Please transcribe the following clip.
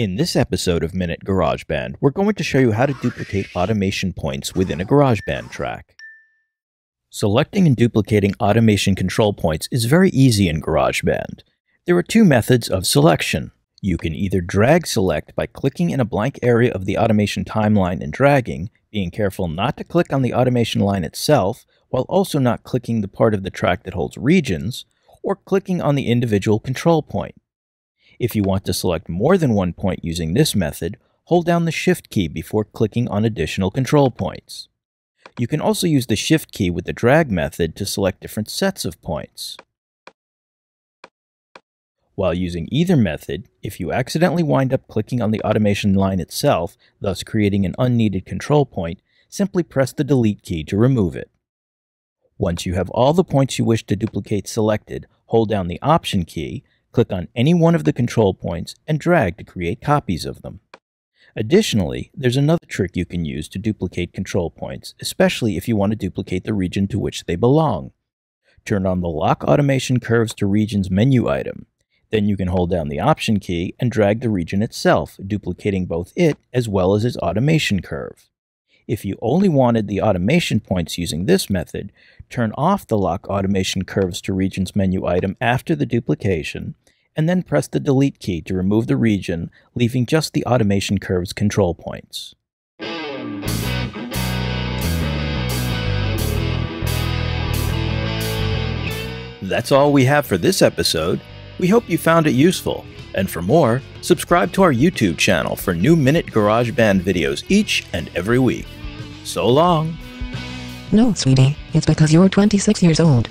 In this episode of Minute GarageBand, we're going to show you how to duplicate automation points within a GarageBand track. Selecting and duplicating automation control points is very easy in GarageBand. There are two methods of selection. You can either drag select by clicking in a blank area of the automation timeline and dragging, being careful not to click on the automation line itself, while also not clicking the part of the track that holds regions, or clicking on the individual control point. If you want to select more than one point using this method, hold down the Shift key before clicking on additional control points. You can also use the Shift key with the drag method to select different sets of points. While using either method, if you accidentally wind up clicking on the automation line itself, thus creating an unneeded control point, simply press the Delete key to remove it. Once you have all the points you wish to duplicate selected, hold down the Option key, Click on any one of the control points and drag to create copies of them. Additionally, there's another trick you can use to duplicate control points, especially if you want to duplicate the region to which they belong. Turn on the Lock Automation Curves to Regions menu item. Then you can hold down the Option key and drag the region itself, duplicating both it as well as its automation curve. If you only wanted the automation points using this method, turn off the Lock Automation Curves to Regions menu item after the duplication, and then press the Delete key to remove the region, leaving just the Automation Curves control points. That's all we have for this episode. We hope you found it useful. And for more, subscribe to our YouTube channel for new Minute GarageBand videos each and every week. So long. No, sweetie, it's because you're 26 years old.